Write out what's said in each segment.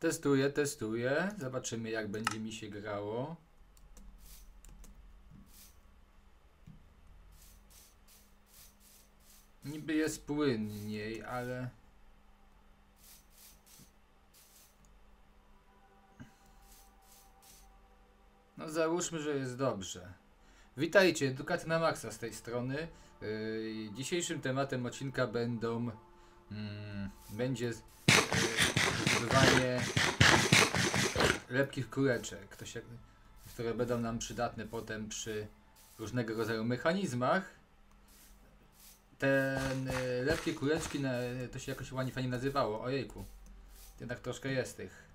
Testuję, testuję. Zobaczymy jak będzie mi się grało. Niby jest płynniej, ale... No załóżmy, że jest dobrze. Witajcie, Edukacja na Maxa z tej strony. Yy, dzisiejszym tematem odcinka będą... Mm, będzie yy, zdobywanie lepkich się, które będą nam przydatne potem przy różnego rodzaju mechanizmach. Ten y, lepkie kuleczki, na, to się jakoś ładnie fajnie nazywało, ojejku. Jednak troszkę jest tych.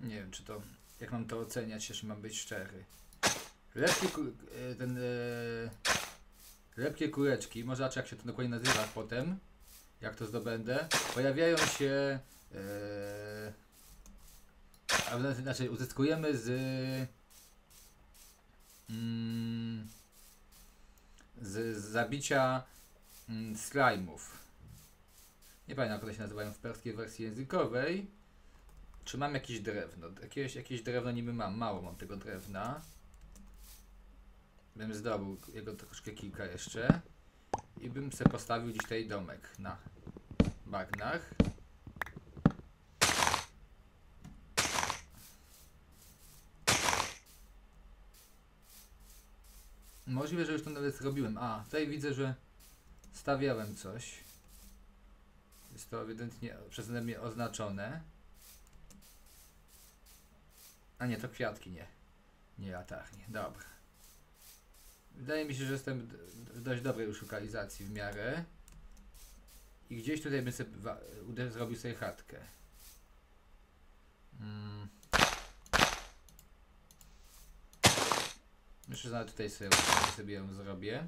Nie wiem, czy to, jak mam to oceniać, jeśli mam być szczery. Lepkie, ten, y, lepkie kuleczki, może zobaczę jak się to dokładnie nazywa potem, jak to zdobędę, pojawiają się, w- znaczy uzyskujemy z, mm, z, zabicia mm, slime'ów. Nie pamiętam jak one się nazywają w polskiej wersji językowej. Czy mam jakieś drewno? Jakieś, jakieś drewno niby mam, mało mam tego drewna. Bym zdobył jego troszkę kilka jeszcze. I bym sobie postawił dzisiaj domek na bagnach. Możliwe, że już to nawet zrobiłem. A, tutaj widzę, że stawiałem coś. Jest to ewidentnie przeze mnie oznaczone. A nie, to kwiatki, nie. Nie latarnie. Dobra. Wydaje mi się, że jestem w dość dobrej już lokalizacji w miarę. I gdzieś tutaj bym sobie zrobił sobie chatkę. Mm. Myślę, że nawet tutaj sobie, sobie ją zrobię.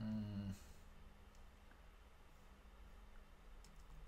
Mm.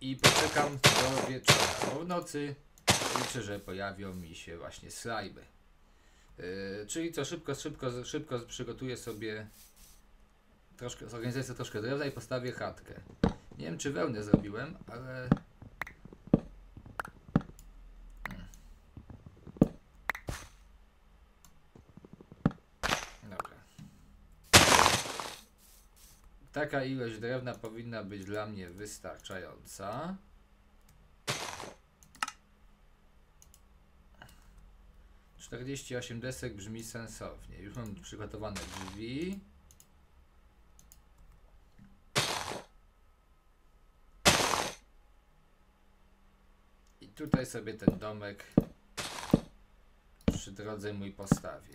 I poczekam do wieczora. W nocy liczę, że pojawią mi się właśnie slajby. Yy, czyli co, szybko, szybko, szybko przygotuję sobie troszkę, zorganizuję sobie troszkę drewna i postawię chatkę. Nie wiem czy wełnę zrobiłem, ale... Mm. Dobra. Taka ilość drewna powinna być dla mnie wystarczająca. Czterdzieści osiem desek brzmi sensownie. Już mam przygotowane drzwi. I tutaj sobie ten domek przy drodze mój postawię.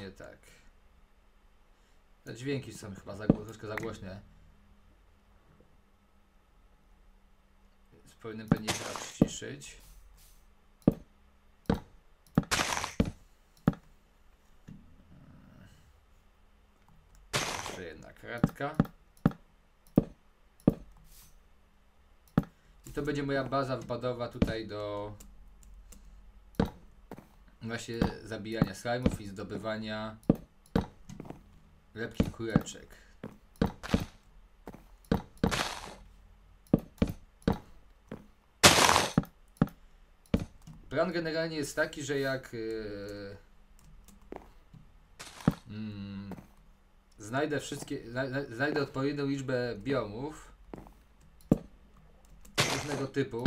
Nie tak. Te dźwięki są chyba za, troszkę za głośne. Więc Powinienem pewnie teraz ściszyć. Jeszcze jedna kratka. I to będzie moja baza wypadowa tutaj do właśnie zabijania slime'ów i zdobywania lepkich kuleczek. Plan generalnie jest taki, że jak yy, znajdę wszystkie, zna, zna- znajdę odpowiednią liczbę biomów różnego typu.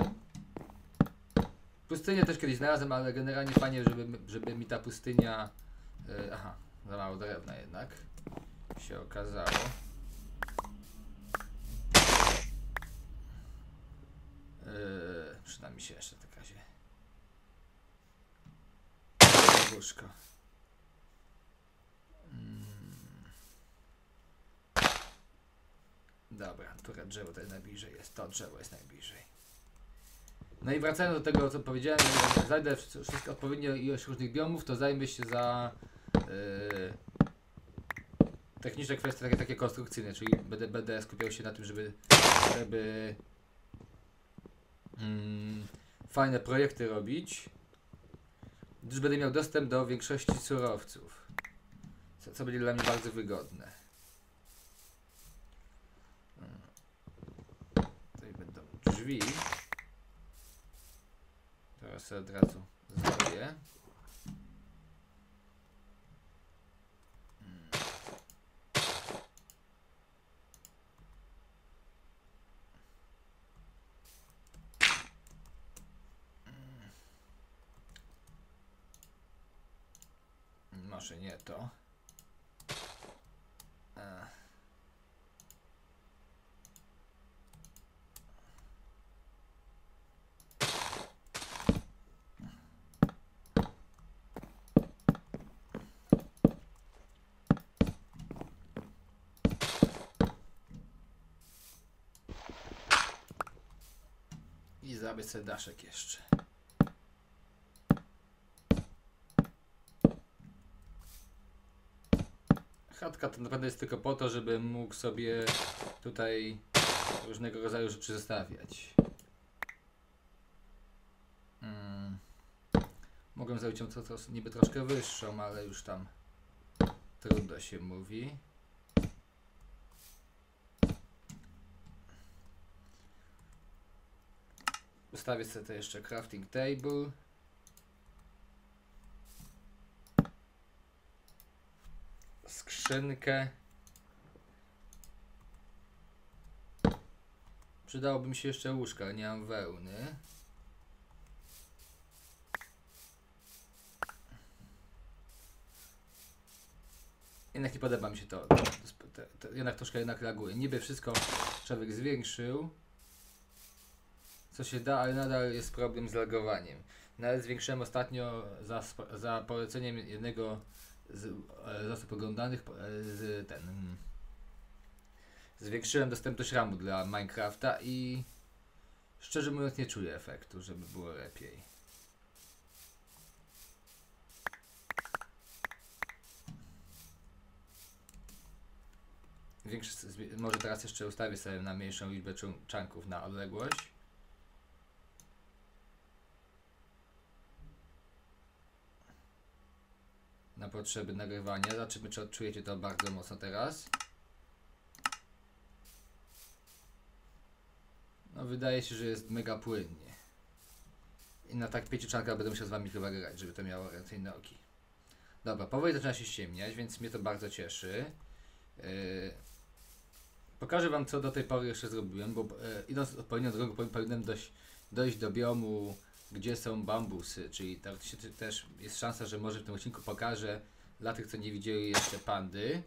Pustynię też kiedyś znalazłem, ale generalnie fajnie, żeby, żeby mi ta pustynia. Yy, aha, za mało drewna jednak się okazało. Yy, przyda mi się jeszcze takim razie. Łóżko. Dobra, które drzewo to jest najbliżej jest? To drzewo jest najbliżej. No i wracając do tego, co powiedziałem, jak znajdę wsz- wszystkie odpowiednią ilość różnych biomów, to zajmę się za yy, techniczne kwestie takie, takie konstrukcyjne, czyli będę, będę skupiał się na tym, żeby, żeby mm, fajne projekty robić. gdyż będę miał dostęp do większości surowców, co, co będzie dla mnie bardzo wygodne. Mm. Tutaj będą drzwi. Teraz od razu zrobię. Mm. Może nie to. I zrobię sobie daszek jeszcze. Chatka to naprawdę jest tylko po to, żebym mógł sobie tutaj różnego rodzaju rzeczy zostawiać. Mm. Mogłem zrobić ją to, to niby troszkę wyższą, ale już tam trudno się mówi. Ustawię sobie to jeszcze crafting table. skrzynkę. Przydałoby mi się jeszcze łóżka, ale nie mam wełny. Jednak nie podoba mi się to. to, to, to jednak troszkę jednak reaguje. Niby wszystko człowiek zwiększył. Co się da, ale nadal jest problem z logowaniem. Nawet zwiększyłem ostatnio za, za poleceniem jednego z e, zasób oglądanych e, z ten mm, zwiększyłem dostępność RAMu dla Minecrafta i szczerze mówiąc nie czuję efektu, żeby było lepiej. Większy, może teraz jeszcze ustawię sobie na mniejszą liczbę czanków na odległość. na potrzeby nagrywania. Zobaczymy, czy odczujecie to bardzo mocno teraz. No, wydaje się, że jest mega płynnie. I na tak pięciu czankach będę musiał z wami chyba grać, żeby to miało ręce i nogi. Dobra, powoli zaczyna się ściemniać, więc mnie to bardzo cieszy. Yy, pokażę wam, co do tej pory jeszcze zrobiłem, bo yy, idąc odpowiednią drogą, powi- powinienem dojść, dojść do biomu gdzie są bambusy, czyli też jest szansa, że może w tym odcinku pokażę dla tych, co nie widzieli jeszcze pandy.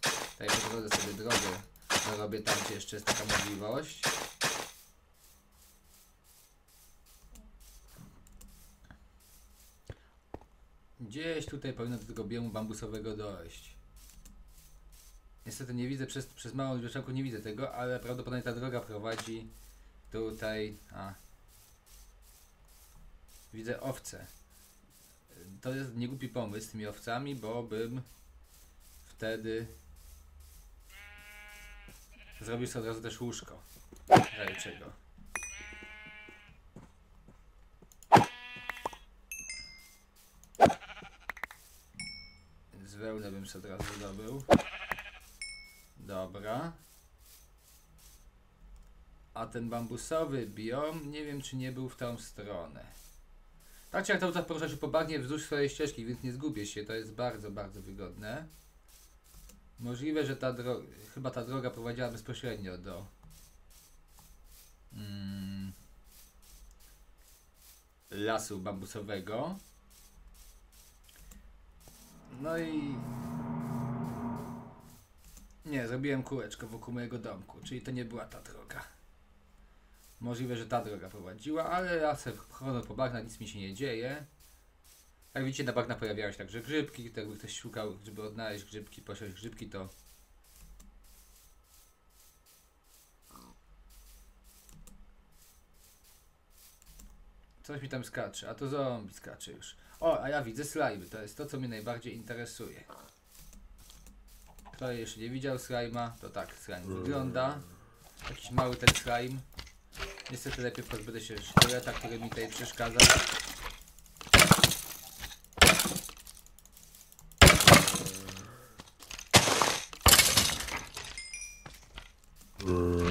Tutaj po sobie drogę robię tam, gdzie jeszcze jest taka możliwość. Gdzieś tutaj powinno do tego biomu bambusowego dojść. Niestety nie widzę, przez, przez małą czanków nie widzę tego, ale prawdopodobnie ta droga prowadzi tutaj, a Widzę owce. To jest niegłupi pomysł z tymi owcami, bo bym wtedy zrobił sobie od razu też łóżko. Rajczego. Z wełnę bym sobie od razu zdobył. Dobra. A ten bambusowy biom, nie wiem czy nie był w tą stronę. Jak to auto porusza się po bagnie wzdłuż swojej ścieżki, więc nie zgubię się. To jest bardzo, bardzo wygodne. Możliwe, że ta droga, chyba ta droga prowadziła bezpośrednio do mm, lasu bambusowego. No i nie, zrobiłem kółeczko wokół mojego domku, czyli to nie była ta droga. Możliwe, że ta droga prowadziła, ale ja sobie chodzę po bagnach, nic mi się nie dzieje. Jak widzicie, na bagnach pojawiają się także grzybki, to jakby ktoś szukał, żeby odnaleźć grzybki, posiąść grzybki, to Coś mi tam skacze, a to zombie skacze już. O, a ja widzę slajmy, to jest to, co mnie najbardziej interesuje. Kto jeszcze nie widział slajma, to tak slime wygląda. Jakiś mały ten slime. Niestety lepiej pozbędę się sztyleta, który mi tutaj przeszkadza.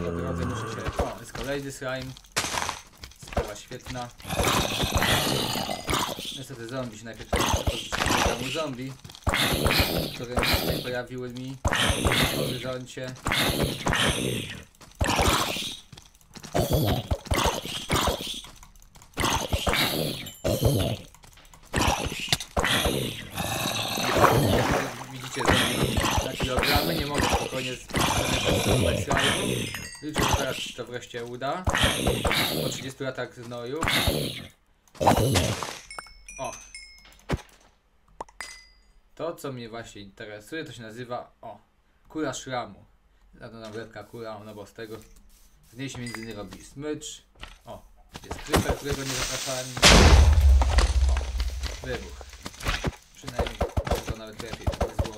Po drodze muszę. O, jest kolejny slime. Sprawa świetna. Niestety zombie się najpierw pozbyłem zombie, które pojawiły mi. Podejrzałem się. Widzicie, zombie na kilogramy, nie mogę spokojnie slajmu. Liczę, że teraz to wreszcie uda. Po 30 latach znoju. O! To, co mnie właśnie interesuje, to się nazywa, o, kura szramu. Za to nawlepka kura, no bo z tego, się między innymi robi smycz. O, jest creeper, którego nie zapraszałem. O, wybuch. Przynajmniej to nawet lepiej, to zło.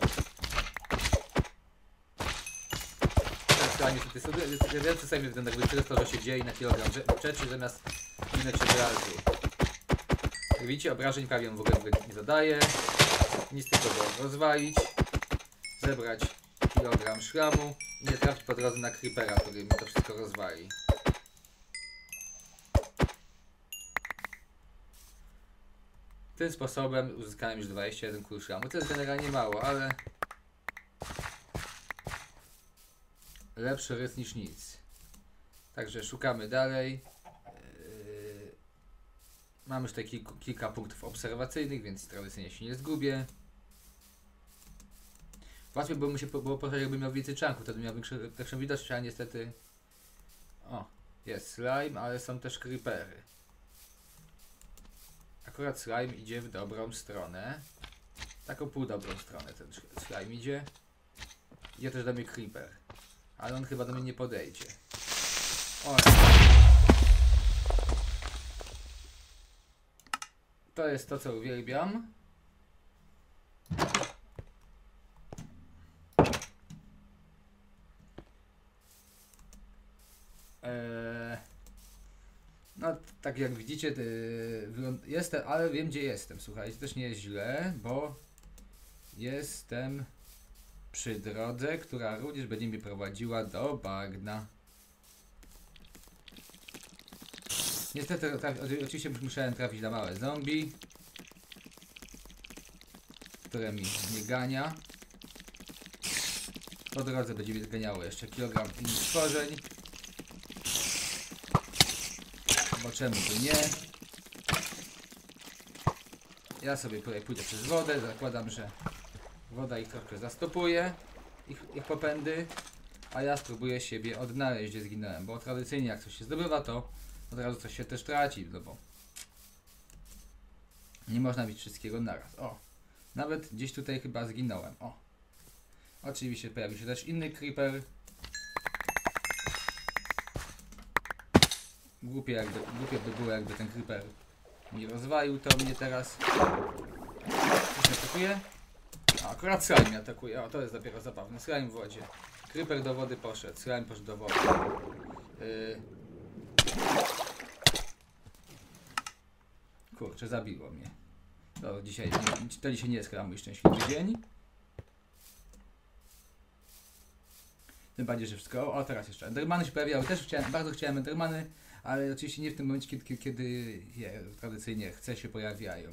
Tak, to niestety sobie, wielce sobie wygląda jakby tyle to, że się dzieje na kilogram rze- rzeczy zamiast minąć od razu. Jak widzicie, obrażeń prawie w ogóle nie zadaje. Nic tylko go rozwalić, zebrać kilogram szlamu nie trafić po drodze na creepera, który mi to wszystko rozwali. Tym sposobem uzyskałem już 21 kul. To jest generalnie mało, ale lepszy rys niż nic. Także szukamy dalej. Yy, Mamy już tutaj kilku, kilka punktów obserwacyjnych, więc tradycyjnie się nie zgubię. Łatwiej by mu się było poszukać, jakbym miał więcej czanków, wtedy miał większą, większą widoczność, ale niestety... O, jest slime, ale są też creepery. Akurat slime idzie w dobrą stronę. Taką pół dobrą stronę ten slime idzie. Idzie też do mnie creeper. Ale on chyba do mnie nie podejdzie. O, To jest to, co uwielbiam. Tak jak widzicie, wygląd- jestem, ale wiem gdzie jestem. Słuchajcie, też nie jest źle, bo jestem przy drodze, która również będzie mi prowadziła do bagna. Niestety, traf, oczy- oczywiście musiałem trafić na małe zombie, które mi nie gania. Po drodze będzie mi zganiało jeszcze kilogram innych stworzeń. Bo czemu by nie? Ja sobie tutaj pójdę przez wodę, zakładam, że woda ich troszkę zastopuje, ich, ich popędy, a ja spróbuję siebie odnaleźć, gdzie zginąłem, bo tradycyjnie jak coś się zdobywa, to od razu coś się też traci, no bo nie można mieć wszystkiego naraz. O, nawet gdzieś tutaj chyba zginąłem. O, oczywiście pojawił się też inny creeper. Głupie, jakby, głupie by było, jakby ten creeper mi rozwalił to mnie teraz. Coś mnie atakuje? A, akurat slime mnie atakuje. O, to jest dopiero zabawne. Slime w wodzie. Creeper do wody poszedł, slime poszedł do wody. Yy, Kurczę, zabiło mnie. To dzisiaj, to dzisiaj nie jest chyba mój szczęśliwy dzień. Tym bardziej, że wszystko. O, teraz jeszcze. Endermany się pojawiały. Też chciałem, bardzo chciałem Endermany, ale oczywiście nie w tym momencie, kiedy, kiedy je tradycyjnie chce się pojawiają.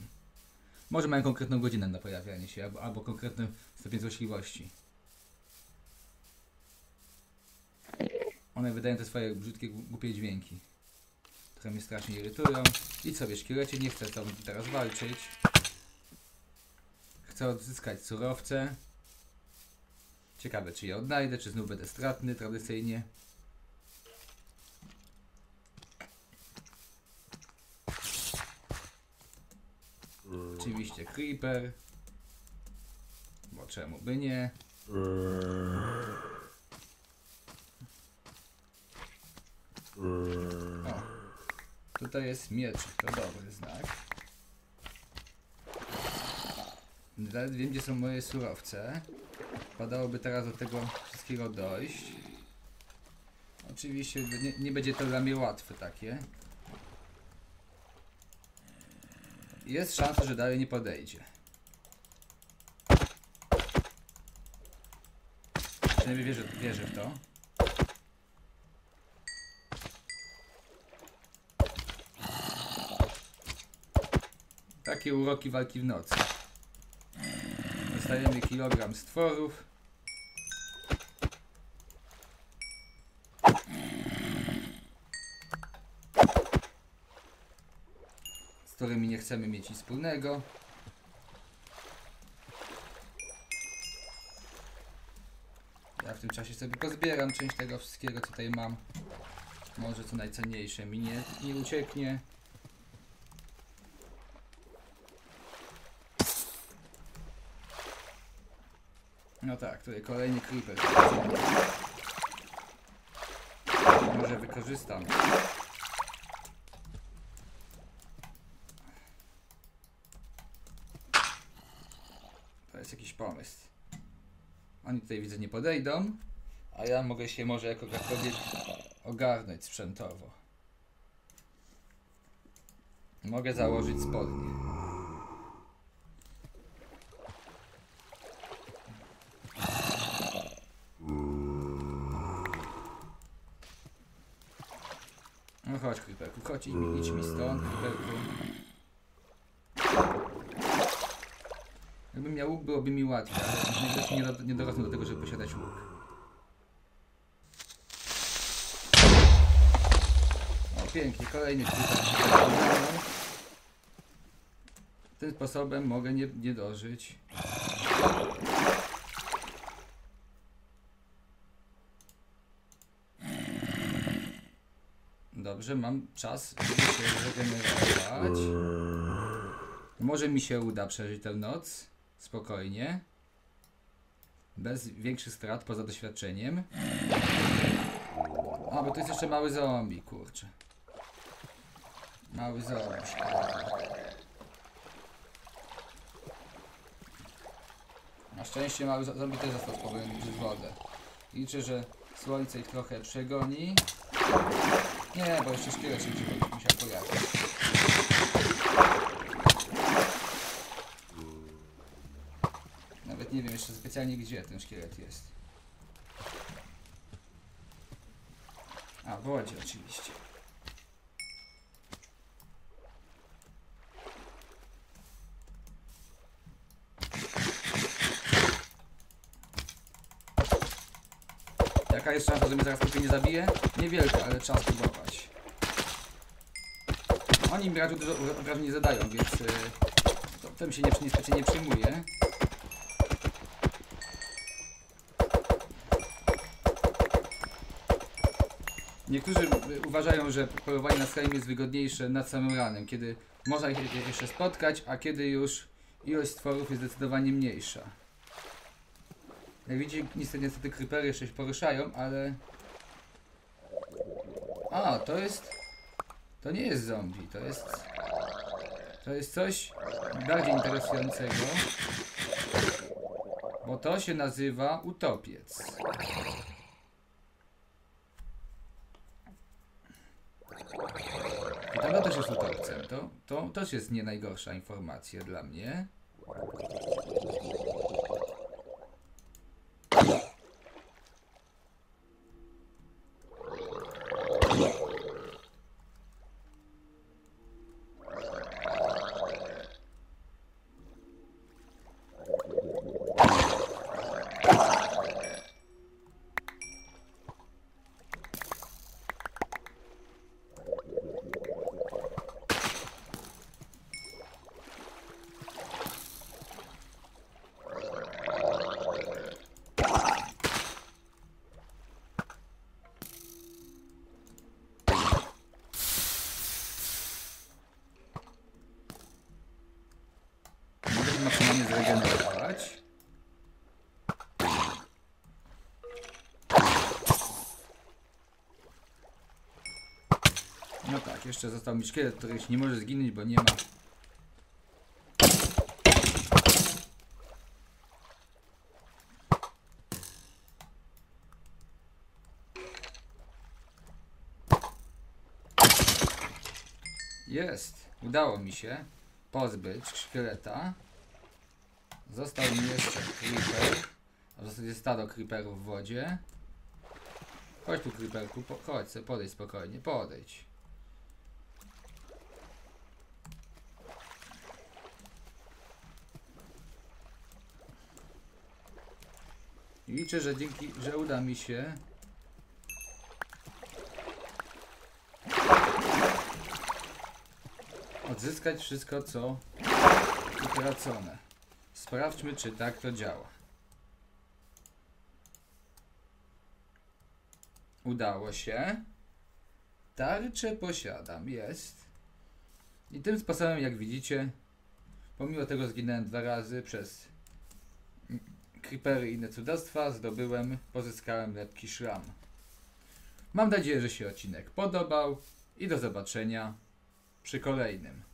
Może mają konkretną godzinę na pojawianie się, albo, albo konkretny stopień złośliwości. One wydają te swoje brzydkie, głupie dźwięki które mnie strasznie irytują. I sobie szkielecie, nie chcę z tobą teraz walczyć. Chcę odzyskać surowce. Ciekawe, czy je odnajdę, czy znów będę stratny tradycyjnie. Oczywiście creeper. Bo czemu by nie? O, tutaj jest miecz, to dobry znak. Nawet wiem, gdzie są moje surowce. Padałoby teraz do tego wszystkiego dojść. Oczywiście nie, nie będzie to dla mnie łatwe takie. Jest szansa, że dalej nie podejdzie. Przynajmniej wierzę, wierzę w to. Takie uroki walki w nocy. Dostajemy kilogram stworów. Którymi nie chcemy mieć nic wspólnego. Ja w tym czasie sobie pozbieram część tego wszystkiego, co tutaj mam. Może co najcenniejsze mi nie, nie ucieknie. No tak, tutaj kolejny creeper. Może wykorzystam. Jest jakiś pomysł. Oni tutaj widzę nie podejdą, a ja mogę się może jako krakowiec ogarnąć sprzętowo. Mogę założyć spodnie. No chodź creeperku, chodź mi- idź mi stąd. Miał łuk, byłoby mi łatwiej, ale najwyraźniej nie, do, nie dorosłem do tego, żeby posiadać łuk. O, pięknie, kolejny. Tym sposobem mogę nie, nie dożyć. Dobrze, mam czas, żeby się zregenerować. Może mi się uda przeżyć tę noc spokojnie. Bez większych strat poza doświadczeniem. A, bo to jest jeszcze mały zombie, kurczę. Mały zombie. Na szczęście mały zo- zombie też został spowolniony przez wodę. Liczę, że słońce ich trochę przegoni. Nie, bo jeszcze szkielet się będzie nie wiem jeszcze specjalnie gdzie ten szkielet jest. A, w wodzie oczywiście. Jaka jest szansa, że mnie zaraz tylko nie zabije? Niewielka, ale trzeba spróbować. Oni mi raczej dużo obrażeń nie zadają, więc y, to, tym się nie, nie, specjalnie nie przyjmuję. Niektórzy y, uważają, że polowanie na Skyrim jest wygodniejsze nad samym ranem, kiedy można ich je- jeszcze spotkać, a kiedy już ilość stworów jest zdecydowanie mniejsza. Jak widzicie, niestety, niestety creepery jeszcze się poruszają, ale... A, to jest... To nie jest zombie, to jest... To jest coś bardziej interesującego. Bo to się nazywa utopiec. I to też jest utopcem. To, to też jest nie najgorsza informacja dla mnie. Mogę się maksymalnie zregenerować. No tak, jeszcze został mi szkielet, który już nie może zginąć, bo nie ma. Jest, udało mi się pozbyć szkieleta. Został mi jeszcze creeper. A w zasadzie stado creeperów w wodzie. Chodź tu creeperku, po, chodź sobie, podejdź spokojnie, podejdź. Liczę, że dzięki, że uda mi się odzyskać wszystko, co utracone. Sprawdźmy, czy tak to działa. Udało się. Tarczę posiadam, jest. I tym sposobem, jak widzicie, pomimo tego zginąłem dwa razy przez creepery i inne cudowstwa, zdobyłem, pozyskałem lepki szram. Mam nadzieję, że się odcinek podobał i do zobaczenia przy kolejnym.